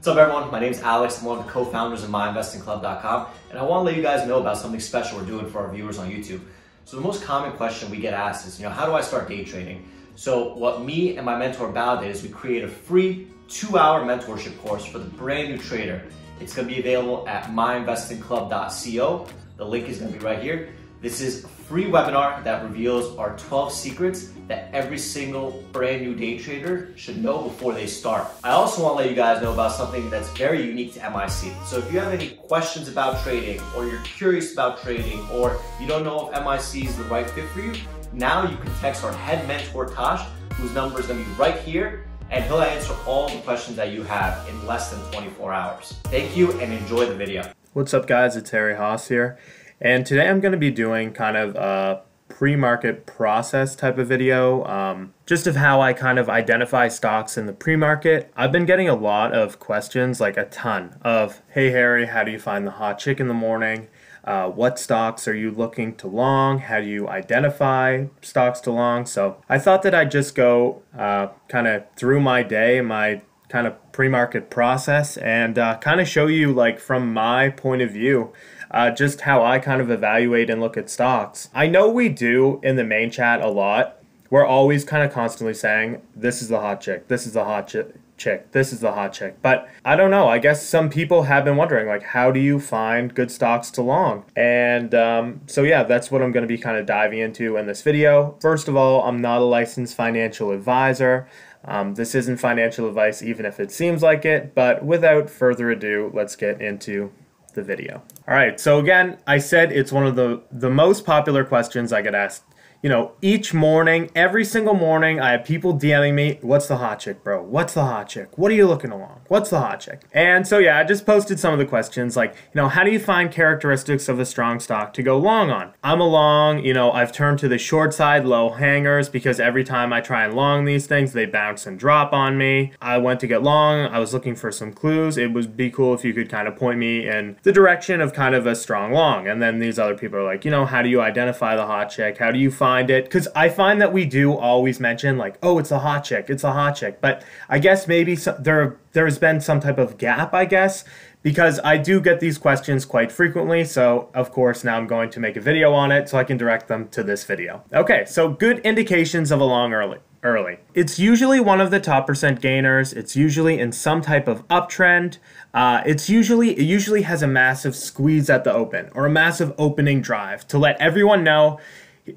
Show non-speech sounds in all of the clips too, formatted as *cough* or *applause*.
What's up everyone? My name is Alex. I'm one of the co-founders of MyInvestingClub.com and I want to let you guys know about something special we're doing for our viewers on YouTube. So the most common question we get asked is, you know, how do I start day trading? So what me and my mentor Bao did is we create a free two-hour mentorship course for the brand new trader. It's going to be available at myinvestingclub.co. The link is going to be right here. This is a free webinar that reveals our 12 secrets that every single brand new day trader should know before they start. I also want to let you guys know about something that's very unique to MIC. So if you have any questions about trading or you're curious about trading or you don't know if MIC is the right fit for you, now you can text our head mentor Tosh, whose number is to be right here and he'll answer all the questions that you have in less than 24 hours. Thank you and enjoy the video. What's up guys, it's Harry Hoss here. And today I'm going to be doing kind of a pre-market process type of video, um, just of how I kind of identify stocks in the pre-market. I've been getting a lot of questions, like a ton of, hey Harry, how do you find the hot chick in the morning? Uh, what stocks are you looking to long? How do you identify stocks to long? So I thought that I'd just go uh, kind of through my day, my kind of pre-market process, and uh, kind of show you like from my point of view uh, just how I kind of evaluate and look at stocks. I know we do in the main chat a lot. We're always kind of constantly saying, this is the hot chick, this is the hot chick chick. This is the hot chick. But I don't know. I guess some people have been wondering, like, how do you find good stocks to long? And um, so, yeah, that's what I'm going to be kind of diving into in this video. First of all, I'm not a licensed financial advisor. Um, this isn't financial advice, even if it seems like it. But without further ado, let's get into the video. All right, so again, I said it's one of the, the most popular questions I get asked you know, each morning, every single morning, I have people DMing me, what's the hot chick, bro? What's the hot chick? What are you looking along? What's the hot chick? And so, yeah, I just posted some of the questions like, you know, how do you find characteristics of a strong stock to go long on? I'm a long, you know, I've turned to the short side, low hangers, because every time I try and long these things, they bounce and drop on me. I went to get long, I was looking for some clues. It would be cool if you could kind of point me in the direction of kind of a strong long. And then these other people are like, you know, how do you identify the hot chick? How do you find find it because I find that we do always mention like, oh, it's a hot chick, it's a hot chick. But I guess maybe there there has been some type of gap, I guess, because I do get these questions quite frequently. So of course now I'm going to make a video on it so I can direct them to this video. Okay, so good indications of a long early early. It's usually one of the top percent gainers. It's usually in some type of uptrend. Uh, it's usually it usually has a massive squeeze at the open or a massive opening drive to let everyone know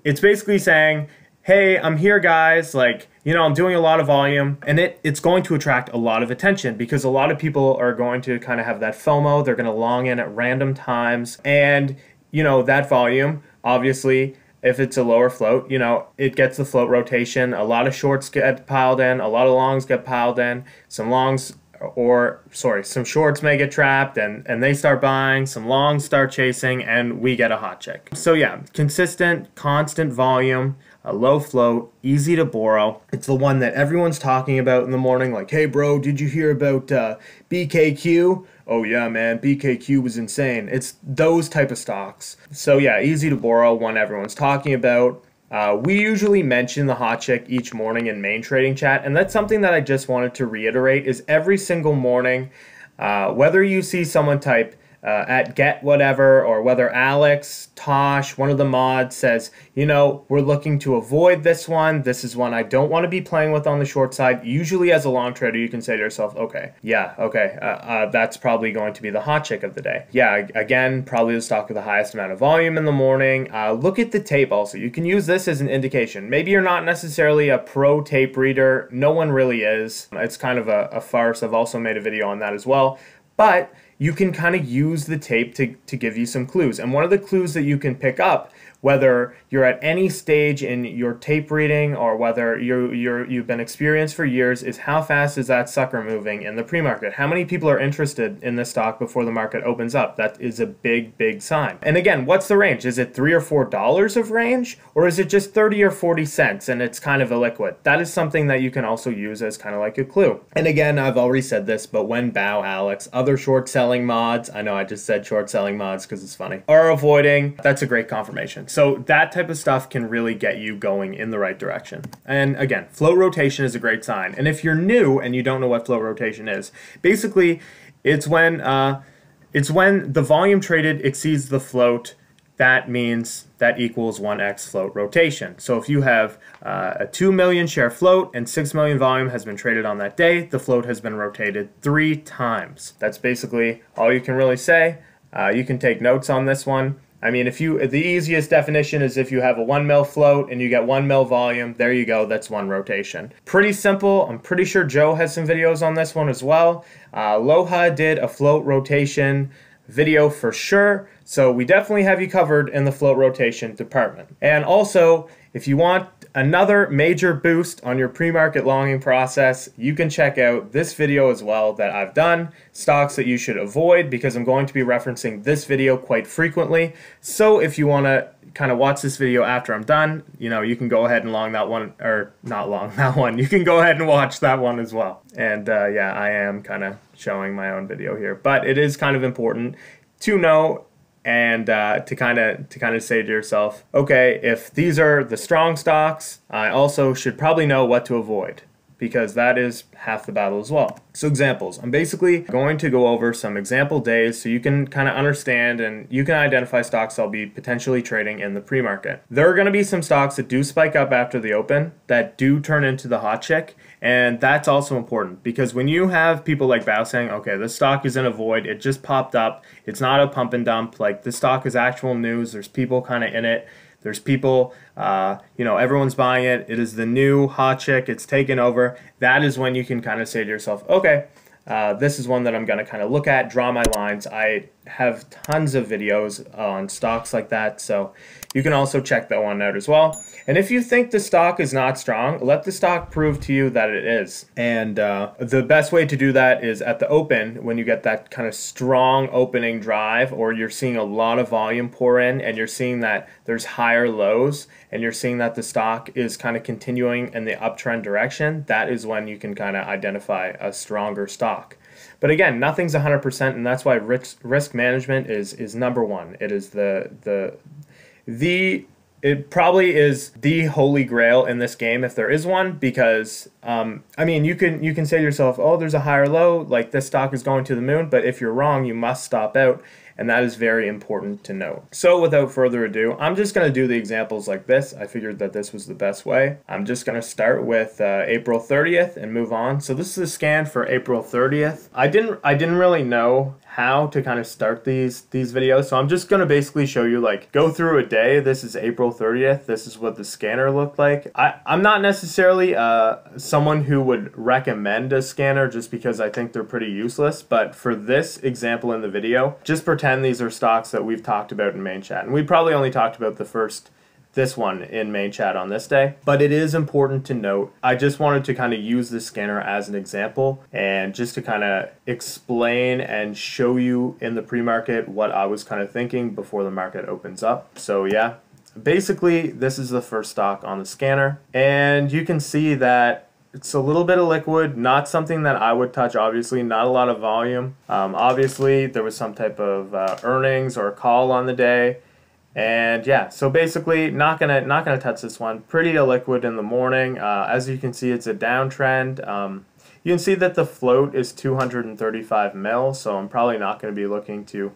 it's basically saying, hey, I'm here, guys. Like, you know, I'm doing a lot of volume, and it it's going to attract a lot of attention because a lot of people are going to kind of have that FOMO. They're going to long in at random times, and you know that volume, obviously. If it's a lower float, you know, it gets the float rotation. A lot of shorts get piled in, a lot of longs get piled in. Some longs or sorry, some shorts may get trapped and, and they start buying, some longs start chasing, and we get a hot chick. So yeah, consistent, constant volume, a low float, easy to borrow. It's the one that everyone's talking about in the morning, like, hey bro, did you hear about uh, BKQ? Oh yeah, man, BKQ was insane. It's those type of stocks. So yeah, easy to borrow, one everyone's talking about. Uh, we usually mention the hot chick each morning in main trading chat, and that's something that I just wanted to reiterate is every single morning, uh, whether you see someone type uh, at get whatever or whether Alex, Tosh, one of the mods says, you know, we're looking to avoid this one. This is one I don't want to be playing with on the short side. Usually as a long trader, you can say to yourself, okay, yeah, okay, uh, uh, that's probably going to be the hot chick of the day. Yeah, again, probably the stock with the highest amount of volume in the morning. Uh, look at the tape also. You can use this as an indication. Maybe you're not necessarily a pro tape reader. No one really is. It's kind of a, a farce. I've also made a video on that as well. But you can kind of use the tape to, to give you some clues. And one of the clues that you can pick up whether you're at any stage in your tape reading or whether you you're, you've been experienced for years is how fast is that sucker moving in the pre-market? How many people are interested in the stock before the market opens up? That is a big, big sign. And again, what's the range? Is it three or four dollars of range or is it just 30 or 40 cents and it's kind of illiquid? That is something that you can also use as kind of like a clue. And again, I've already said this, but when Bao Alex, other short selling selling mods, I know I just said short selling mods because it's funny, are avoiding, that's a great confirmation. So that type of stuff can really get you going in the right direction. And again, float rotation is a great sign. And if you're new and you don't know what float rotation is, basically it's when uh, it's when the volume traded exceeds the float that means that equals 1x float rotation. So if you have uh, a 2 million share float and 6 million volume has been traded on that day, the float has been rotated three times. That's basically all you can really say. Uh, you can take notes on this one. I mean, if you the easiest definition is if you have a one mil float and you get one mil volume, there you go. That's one rotation. Pretty simple. I'm pretty sure Joe has some videos on this one as well. Uh, did a float rotation video for sure. So we definitely have you covered in the float rotation department. And also, if you want another major boost on your pre-market longing process, you can check out this video as well that I've done, stocks that you should avoid because I'm going to be referencing this video quite frequently. So if you want to kind of watch this video after I'm done, you know, you can go ahead and long that one, or not long *laughs* that one, you can go ahead and watch that one as well. And uh, yeah, I am kind of showing my own video here, but it is kind of important to know and uh, to kind of to kind of say to yourself, okay, if these are the strong stocks, I also should probably know what to avoid because that is half the battle as well. So examples, I'm basically going to go over some example days so you can kind of understand and you can identify stocks I'll be potentially trading in the pre-market. There are going to be some stocks that do spike up after the open that do turn into the hot chick and that's also important because when you have people like Bao saying, okay, this stock is in a void, it just popped up, it's not a pump and dump, like this stock is actual news, there's people kind of in it, there's people, uh, you know, everyone's buying it. It is the new hot chick. It's taken over. That is when you can kind of say to yourself, okay, uh, this is one that I'm going to kind of look at, draw my lines. I have tons of videos on stocks like that, so you can also check that one out as well. And if you think the stock is not strong, let the stock prove to you that it is. And uh, the best way to do that is at the open when you get that kind of strong opening drive or you're seeing a lot of volume pour in and you're seeing that there's higher lows and you're seeing that the stock is kind of continuing in the uptrend direction, that is when you can kind of identify a stronger stock. But again, nothing's 100%, and that's why risk, risk management is is number one. It is the the the it probably is the holy grail in this game if there is one because um, I mean you can you can say to yourself oh there's a higher low like this stock is going to the moon but if you're wrong you must stop out and that is very important to note. So without further ado, I'm just going to do the examples like this. I figured that this was the best way. I'm just going to start with uh, April 30th and move on. So this is a scan for April 30th. I didn't I didn't really know how to kind of start these these videos. So I'm just gonna basically show you like go through a day. This is April 30th. This is what the scanner looked like. I, I'm not necessarily uh, someone who would recommend a scanner just because I think they're pretty useless. But for this example in the video, just pretend these are stocks that we've talked about in main chat. And we probably only talked about the first this one in main chat on this day. But it is important to note, I just wanted to kind of use this scanner as an example and just to kind of explain and show you in the pre-market what I was kind of thinking before the market opens up. So yeah, basically this is the first stock on the scanner and you can see that it's a little bit of liquid, not something that I would touch, obviously, not a lot of volume. Um, obviously, there was some type of uh, earnings or call on the day. And yeah, so basically not gonna not gonna touch this one. Pretty liquid in the morning. Uh, as you can see, it's a downtrend. Um, you can see that the float is 235 mil, so I'm probably not going to be looking to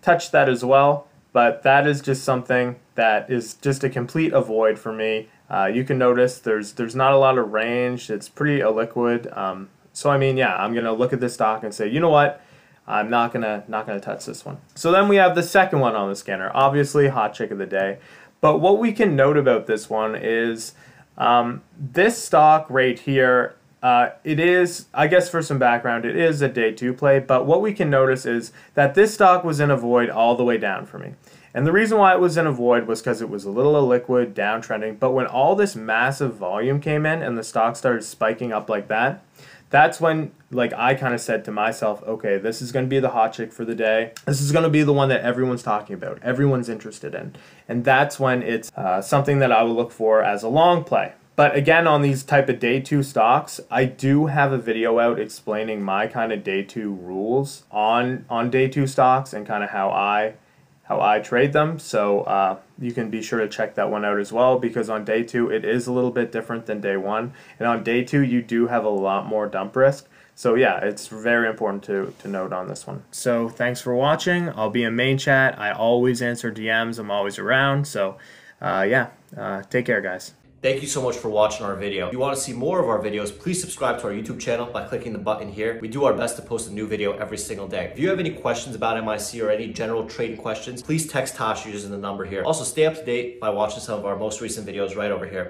touch that as well. But that is just something that is just a complete avoid for me. Uh, you can notice there's there's not a lot of range. It's pretty illiquid. Um, so I mean, yeah, I'm gonna look at this stock and say, you know what? I'm not gonna not gonna touch this one. So then we have the second one on the scanner, obviously hot chick of the day. But what we can note about this one is um, this stock right here. Uh, it is, I guess, for some background, it is a day two play. But what we can notice is that this stock was in a void all the way down for me. And the reason why it was in a void was because it was a little illiquid, downtrending. But when all this massive volume came in and the stock started spiking up like that, that's when like I kind of said to myself, okay, this is going to be the hot chick for the day. This is going to be the one that everyone's talking about, everyone's interested in, and that's when it's uh, something that I will look for as a long play. but again, on these type of day two stocks, I do have a video out explaining my kind of day two rules on on day two stocks and kind of how I how I trade them. So uh, you can be sure to check that one out as well because on day two it is a little bit different than day one, and on day two you do have a lot more dump risk. So yeah, it's very important to, to note on this one. So thanks for watching. I'll be in main chat. I always answer DMs. I'm always around. So uh, yeah, uh, take care, guys. Thank you so much for watching our video. If you want to see more of our videos, please subscribe to our YouTube channel by clicking the button here. We do our best to post a new video every single day. If you have any questions about MIC or any general trading questions, please text Tosh using the number here. Also, stay up to date by watching some of our most recent videos right over here.